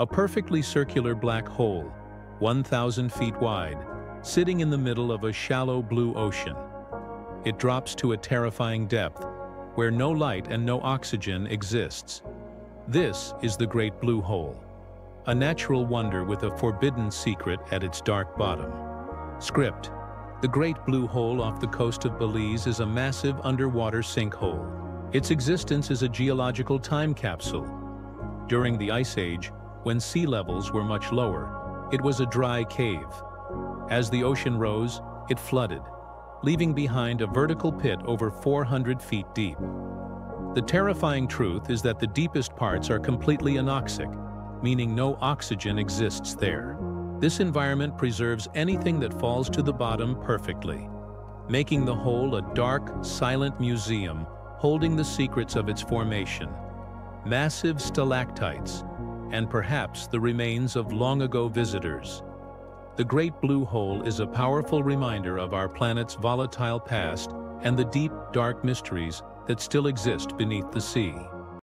A perfectly circular black hole, 1,000 feet wide, sitting in the middle of a shallow blue ocean. It drops to a terrifying depth, where no light and no oxygen exists. This is the Great Blue Hole, a natural wonder with a forbidden secret at its dark bottom. Script The Great Blue Hole off the coast of Belize is a massive underwater sinkhole. Its existence is a geological time capsule. During the Ice Age, when sea levels were much lower, it was a dry cave. As the ocean rose, it flooded, leaving behind a vertical pit over 400 feet deep. The terrifying truth is that the deepest parts are completely anoxic, meaning no oxygen exists there. This environment preserves anything that falls to the bottom perfectly, making the hole a dark, silent museum holding the secrets of its formation. Massive stalactites, and perhaps the remains of long-ago visitors. The Great Blue Hole is a powerful reminder of our planet's volatile past and the deep, dark mysteries that still exist beneath the sea.